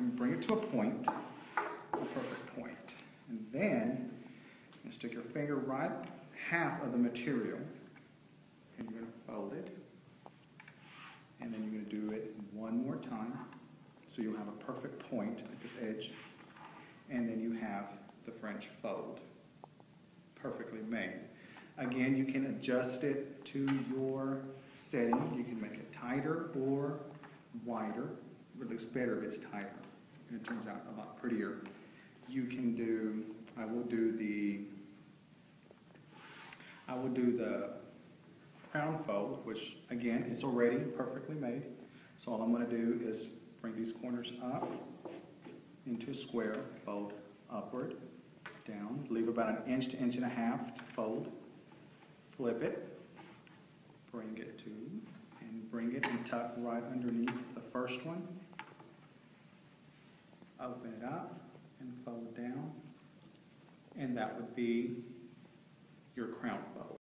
come bring it to a point, a perfect point. And then you stick your finger right half of the material and you're going to fold it. And then you're going to do it one more time. So you'll have a perfect point at this edge. And then you have the French fold. Perfectly made. Again, you can adjust it to your setting. You can make it tighter or wider. It looks better if it's tighter. And it turns out a lot prettier. You can do, I will do the, I will do the crown fold, which again, it's already perfectly made. So all I'm gonna do is bring these corners up into a square, fold upward, down, leave about an inch to inch and a half to fold, flip it, bring it tuck right underneath the first one. Open it up and fold down, and that would be your crown fold.